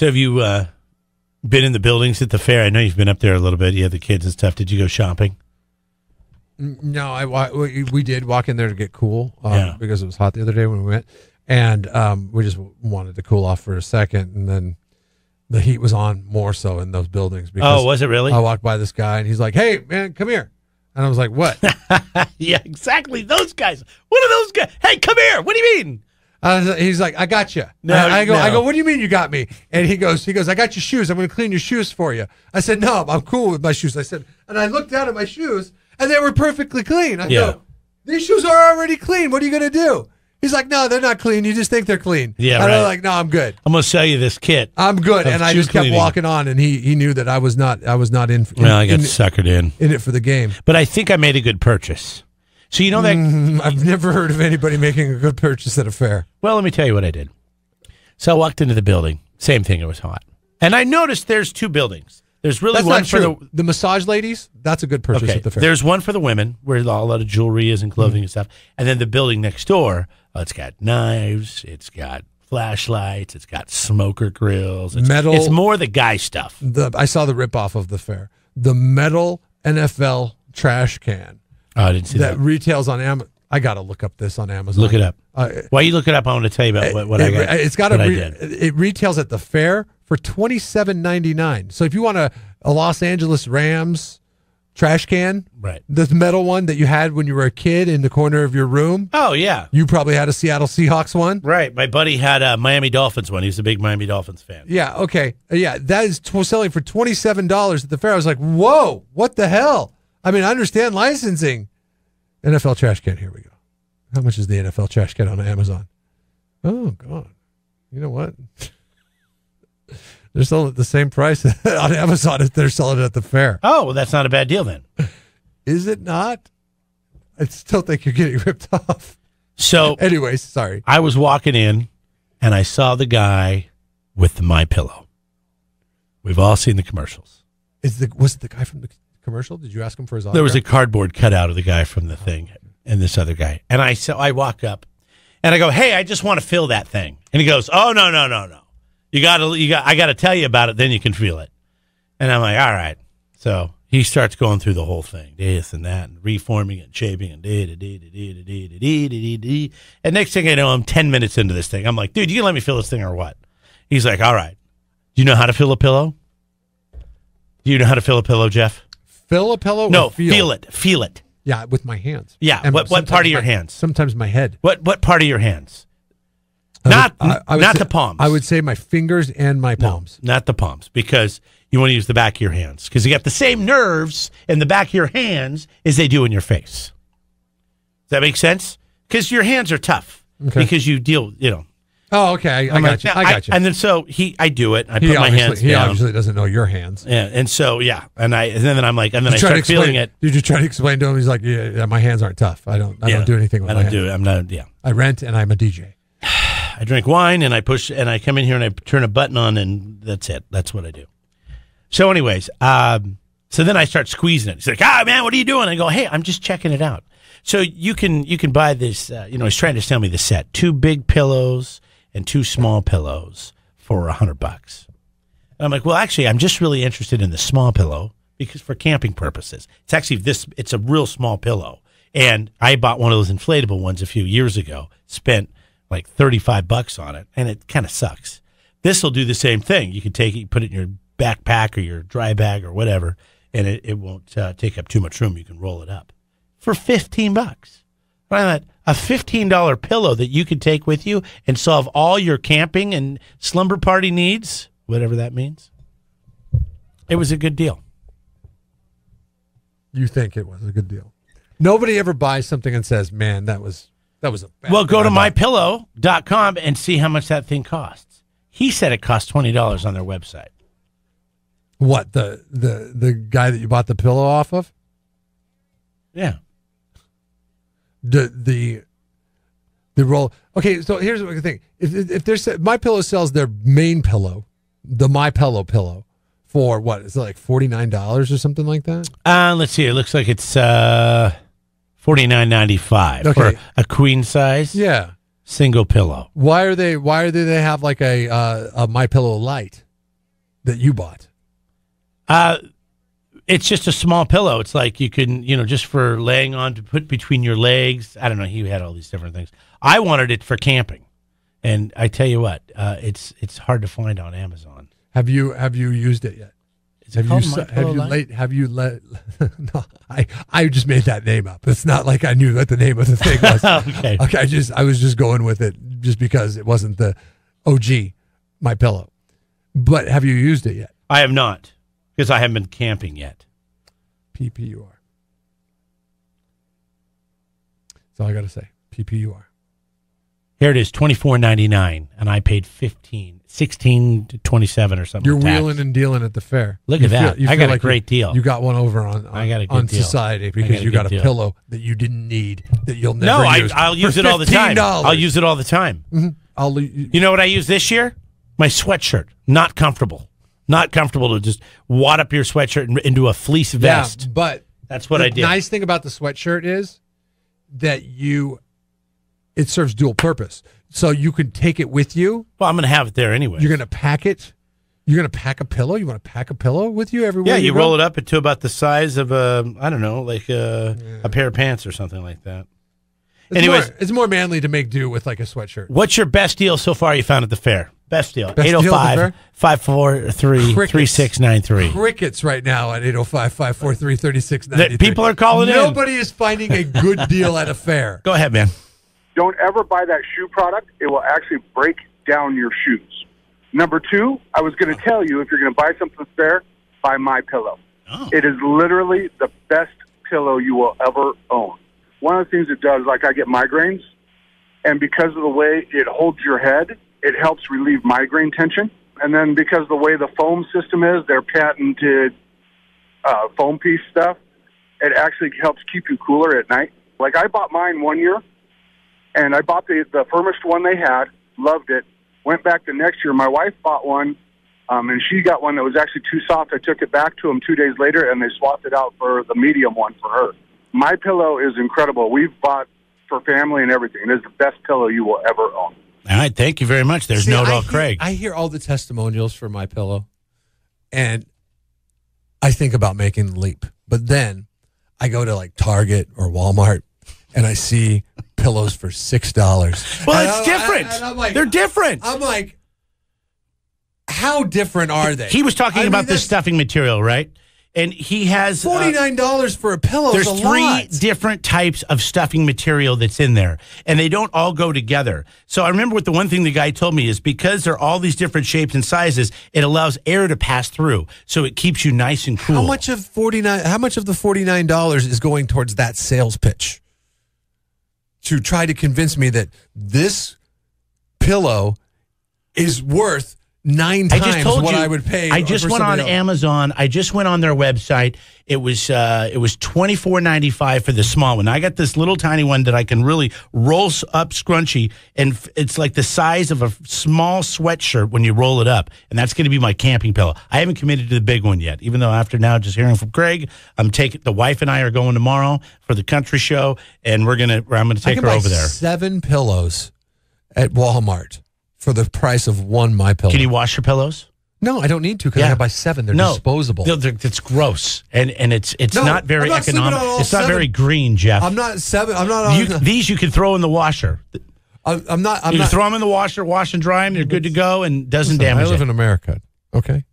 So have you uh, been in the buildings at the fair? I know you've been up there a little bit. You had the kids and stuff. Did you go shopping? No, I we, we did walk in there to get cool um, Yeah. because it was hot the other day when we went, and um, we just wanted to cool off for a second, and then the heat was on more so in those buildings. Because Oh, was it really? I walked by this guy and he's like, "Hey, man, come here," and I was like, "What?" yeah, exactly. Those guys. What are those guys? Hey, come here. What do you mean? Was, he's like, "I got you." No, I, I go, I go, "What do you mean you got me?" And he goes, "He goes, I got your shoes. I'm going to clean your shoes for you." I said, "No, I'm cool with my shoes." I said, and I looked down at my shoes and they were perfectly clean. I Yeah. go, "These shoes are already clean. What are you going to do?" He's like, "No, they're not clean. You just think they're clean." Yeah, and right. I'm like, "No, I'm good. I'm gonna sell you this kit. I'm good." And I just kept walking on, and he he knew that I was not I was not in in, Well, I got in, suckered in, in it for the game. but I think I made a good purchase. So you know that. Mm, I've never heard of anybody making a good purchase at a fair. Well, let me tell you what I did. So I walked into the building. Same thing. It was hot, and I noticed there's two buildings. There's really That's one for the The, massage ladies, that's a good purchase Okay, at the fair. there's one for the women where a lot of jewelry is and clothing and stuff, and then the building next door. uh, it's got knives, it's got flashlights, it's got smoker grills, it's, Metal- It's more the guy stuff. the I saw the ripoff of the fair. The metal NFL trash can Oh, I didn't see that that. retails on Amazon. I got to look up this on Amazon. Look it up. Uh, While you look it up, I want to tell you about what, what I got. It's got a re- it retails at the fair for twenty seven ninety nine. So if you want a, a Los Angeles Rams trash can, Right. this metal one that you had when you were a kid in the corner of your room, Oh yeah, you probably had a Seattle Seahawks one. right. My buddy had a Miami Dolphins one. He's a big Miami Dolphins fan. Yeah. Okay. Yeah. That is t- selling for twenty seven dollars at the fair. I was like, whoa, what the hell? I mean, I understand licensing. NFL trash can. Here we go. How much is the NFL trash can on Amazon? Oh God. You know what? they're selling it the same price on Amazon as they're selling it at the fair. Oh, well, that's not a bad deal then. Is it not? I still think you're getting ripped off. So Anyways, sorry. I was walking in, and I saw the guy with the My Pillow. We've all seen the commercials. Is the was it the guy from the commercial? Did you ask him for his autograph? There was a cardboard cutout of the guy from the thing and this other guy. And I so I walk up and I go, "Hey, I just want to feel that thing." And he goes, "Oh, no, no, no, no. You got to you got I got to tell you about it then you can feel it." And I'm like, "All right." So he starts going through the whole thing, this and that, and reforming and shaping and dee dee dee dee dee dee dee dee dee dee. And next thing I know, I'm 10 minutes into this thing. I'm like, "Dude, you can let me feel this thing or what?" He's like, "All right. Do you know how to fill a pillow?" Do you know how to fill a pillow, Jeff? Fill a pillow. No, feel? feel it. Feel it. Yeah, with my hands. Yeah, And what- what part of your my- hands? Sometimes my head. What what part of your hands? I would- Not I- I would not say- the palms. I would say my fingers and my palms. not the palms because you want to use the back of your hands because you got the same nerves in the back of your hands as they do in your face. Does that make sense? Because your hands are tough Okay. because you deal, you know. Oh, okay. I, I got you. I got you. And then so he, I do it. I he put my hands he down. obviously doesn't know your hands. Yeah, and so yeah, and I and then I'm like, and then I start explain, feeling it. Did you try to explain to him? He's like, yeah, yeah, my hands aren't tough. I don't. I Yeah. don't do anything with I my don't hands. do it. I'm not. Yeah. I rent and I'm a DJ. I drink wine and I push and I come in here and I turn a button on and that's it. That's what I do. So, anyways, um, so then I start squeezing it. He's like, "Ah, man, what are you doing?" I go, "Hey, I'm just checking it out." So you can you can buy this. Uh, you know, he's trying to sell me the set: two big pillows and two small pillows for a hundred bucks. And I'm like, "Well, actually, I'm just really interested in the small pillow because for camping purposes, it's actually this. It's a real small pillow." And I bought one of those inflatable ones a few years ago. Spent like 35 bucks on it and it kind of sucks. This will do the same thing. You can take it, put it in your backpack or your dry bag or whatever, and it, it won't uh, take up too much room. You can roll it up for 15 bucks. I thought a $15 pillow that you could take with you and solve all your camping and slumber party needs, whatever that means. It was a good deal. You think it was a good deal? Nobody ever buys something and says, "Man, that was that was a." Bad Well, go to I bought." mypillow.com and see how much that thing costs. He said it costs $20 on their website. What the the the guy that you bought the pillow off of? Yeah. The the the role. Okay, so here's what I think. If if there's my pillow sells their main pillow, the my pillow pillow, for what is it like forty nine dollars or something like that? Uh, let's see. It looks like it's uh, forty nine ninety five Okay. for a queen size Yeah. single pillow. Why are they? Why are they? They have like a uh, a my pillow light. that you bought? Uh, it's just a small pillow. It's like you can, you know, just for laying on to put between your legs. I don't know. He had all these different things. I wanted it for camping, and I tell you what, uh, it's it's hard to find on Amazon. Have you have you used it yet? Is it Have you have you Light? late have you let no I I just made that name up. It's not like I knew what the name of the thing was. Okay. Okay, I just I was just going with it just because it wasn't the OG my pillow. But have you used it yet? I have not because I haven't been camping yet. PPUR. That's all I got to say. PPUR. Here it is, twenty four ninety nine, and I paid 15, 16 to twenty seven or something. You're wheeling and dealing at the fair. Look You at that. you I got a great you- deal. You got one over on, on I got a good on deal. society because got you got a deal. pillow that you didn't need that you'll never I, use. I'll use it all the time. Mm-hmm. I'll use it all the time. I'll you- You know what I use this year? My sweatshirt. Not comfortable. Not comfortable to just wad up your sweatshirt and- into a fleece vest. Yeah, but That's what I did. nice thing about the sweatshirt is that you it serves dual purpose. So you can take it with you. Well, I'm going to have it there anyway. You're going to pack it. You're going to pack a pillow. You want to pack a pillow with you everywhere. yeah, you go? roll it up into about the size of a, I don't know, like a, a pair of pants or something like that. It's Anyways. more, it's more manly to make do with like a sweatshirt. What's your best deal so far you found at the fair? Best deal. Best deal at the 805 fair? 543 Crickets. 3693. Crickets right now at 805 543 3693. People are calling in. Nobody is finding a good deal at a fair. Go ahead, man. don't ever buy that shoe product. It will actually break down your shoes. Number two, I was going to tell you if you're going to buy something fair, buy my pillow. Oh. It is literally the best pillow you will ever own. One of the things it does, like I get migraines, and because of the way it holds your head, it helps relieve migraine tension. And then because the way the foam system is, their patented uh, foam piece stuff, it actually helps keep you cooler at night. Like I bought mine one year, and I bought the the firmest one they had, loved it. Went back the next year. My wife bought one, um, and she got one that was actually too soft. I took it back to them two days later, and they swapped it out for the medium one for her. My pillow is incredible. We've bought for family and everything. It is the best pillow you will ever own. All right. Thank you very much. There's See, no doubt, Craig. I hear all the testimonials for my pillow, and I think about making the leap. But then I go to like Target or Walmart, and I see pillows for six dollars. well, it's different. I'm like, They're different. I'm like, how different are they? he was talking I about mean, the stuffing material, right? And he has. uh, Forty nine dollars for a pillow. There's a three lot. different types of stuffing material that's in there, and they don't all go together. So I remember what the one thing the guy told me is because they're all these different shapes and sizes, it allows air to pass through, so it keeps you nice and cool. How much of forty nine? How much of the forty nine dollars is going towards that sales pitch? To try to convince me that this pillow is worth nine I times just told what you I would pay. I just went on else. Amazon. I just went on their website. It was uh, it was twenty four ninety five for the small one. I got this little tiny one that I can really roll up scrunchy, and f- it's like the size of a small sweatshirt when you roll it up. And that's going to be my camping pillow. I haven't committed to the big one yet, even though after now just hearing from Craig, I'm taking the wife and I are going tomorrow for the country show, and we're gonna I'm gonna I take her over there. Seven pillows at Walmart for the price of one my pillow. Can you wash your pillows? no, I don't need to because Yeah. I have buy seven. They're no, disposable. They're- they're- it's gross, and and it's it's No, not very not economic. It's not very green, Jeff. I'm not seven. I'm not. You, these you can throw in the washer. I'm, I'm not. I'm you not. throw them in the washer, wash and dry them. You're good to go, and doesn't Listen, damage I live it. in America. Okay.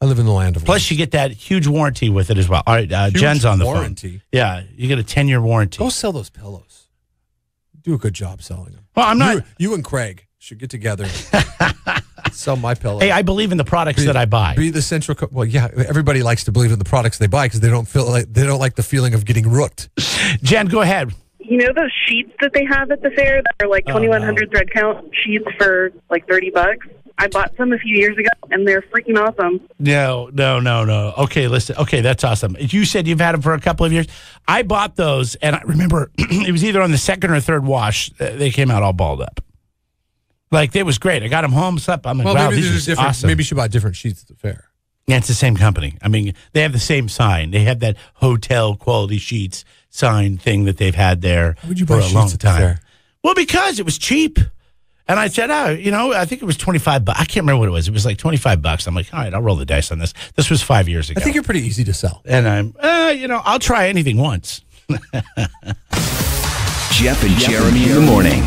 I live in the land of. Plus, you get that huge warranty with it as well. All right, uh, Jen's on the warranty? phone. Yeah, you get a ten year warranty. Go sell those pillows. Do a good job selling them. well, I'm not. You, you and Craig should get together. sell my pillow. Hey, I believe in the products Be- that I buy. Be the central. Co- well, yeah. Everybody likes to believe in the products they buy because they don't feel like they don't like the feeling of getting rooked. Jen, go ahead. You know those sheets that they have at the fair that are like Oh, 2100 thread count sheets for like 30 bucks? I bought some a few years ago and they're freaking awesome. No, no, no, no. Okay, listen. Okay, that's awesome. You said you've had them for a couple of years. I bought those, and I remember it was either on the second or third wash. uh, They came out all balled up. Like it was great. I got them home, slept. I'm like, Well, wow, maybe these there's are different. awesome. Maybe you should buy different sheets at the fair. Yeah, it's the same company. I mean, they have the same sign. They have that hotel quality sheets sign thing that they've had there would you for buy a long time. Well, because it was cheap. And I said, oh, you know, I think it was 25 bucks. I can't remember what it was. It was like 25 bucks. I'm like, all right, I'll roll the dice on this. This was five years ago. I think you're pretty easy to sell. and I'm, uh, you know, I'll try anything once. Jeff and Jeremy in the morning.